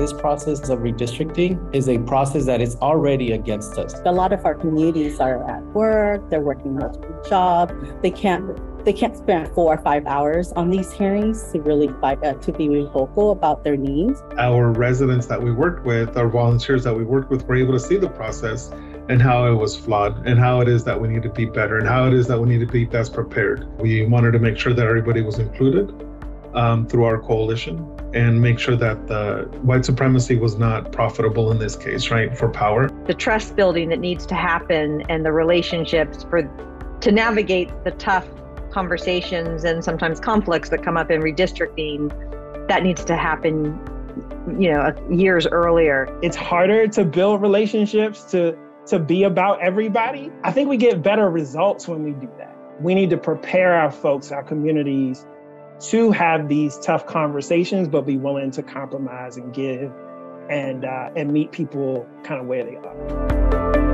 this process of redistricting is a process that is already against us. A lot of our communities are at work, they're working multiple jobs, they can't they can't spend four or five hours on these hearings to really fight uh, to be vocal about their needs. Our residents that we worked with, our volunteers that we worked with, were able to see the process and how it was flawed and how it is that we need to be better and how it is that we need to be best prepared. We wanted to make sure that everybody was included um, through our coalition and make sure that the white supremacy was not profitable in this case, right, for power. The trust building that needs to happen and the relationships for to navigate the tough conversations and sometimes conflicts that come up in redistricting, that needs to happen, you know, years earlier. It's harder to build relationships to to be about everybody. I think we get better results when we do that. We need to prepare our folks, our communities to have these tough conversations, but be willing to compromise and give and uh, and meet people kind of where they are.